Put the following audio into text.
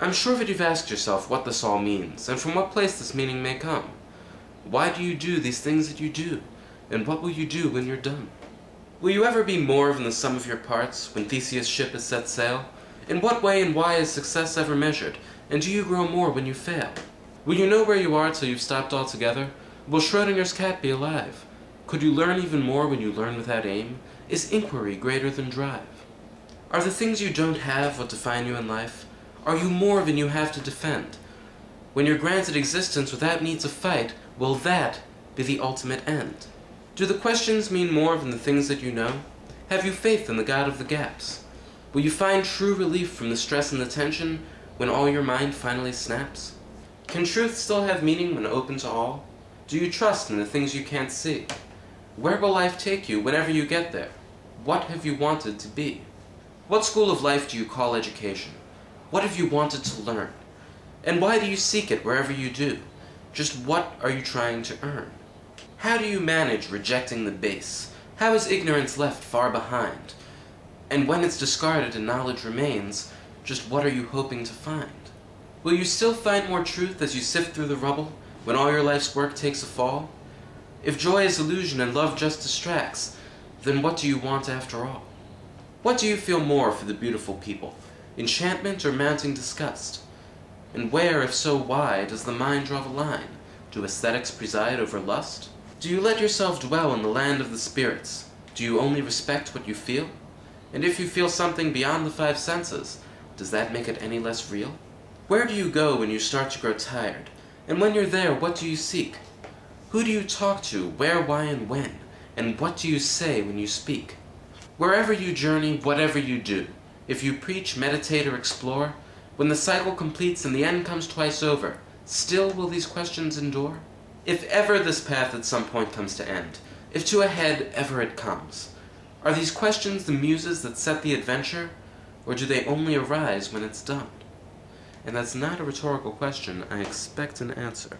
I'm sure that you've asked yourself what this all means, and from what place this meaning may come. Why do you do these things that you do, and what will you do when you're done? Will you ever be more than the sum of your parts when Theseus' ship has set sail? In what way and why is success ever measured, and do you grow more when you fail? Will you know where you are till you've stopped altogether? Will Schrodinger's cat be alive? Could you learn even more when you learn without aim? Is inquiry greater than drive? Are the things you don't have what define you in life? Are you more than you have to defend? When you're granted existence without need to fight, will that be the ultimate end? Do the questions mean more than the things that you know? Have you faith in the God of the gaps? Will you find true relief from the stress and the tension when all your mind finally snaps? Can truth still have meaning when open to all? Do you trust in the things you can't see? Where will life take you whenever you get there? What have you wanted to be? What school of life do you call education? What have you wanted to learn? And why do you seek it wherever you do? Just what are you trying to earn? How do you manage rejecting the base? How is ignorance left far behind? And when it's discarded and knowledge remains, just what are you hoping to find? Will you still find more truth as you sift through the rubble, when all your life's work takes a fall? If joy is illusion and love just distracts, then what do you want after all? What do you feel more for the beautiful people, enchantment or mounting disgust? And where, if so why, does the mind draw the line? Do aesthetics preside over lust? Do you let yourself dwell in the land of the spirits? Do you only respect what you feel? And if you feel something beyond the five senses, does that make it any less real? Where do you go when you start to grow tired? And when you're there, what do you seek? Who do you talk to, where, why, and when? And what do you say when you speak? Wherever you journey, whatever you do, if you preach, meditate, or explore, when the cycle completes and the end comes twice over, still will these questions endure? If ever this path at some point comes to end, if to a head ever it comes, are these questions the muses that set the adventure, or do they only arise when it's done? And that's not a rhetorical question, I expect an answer.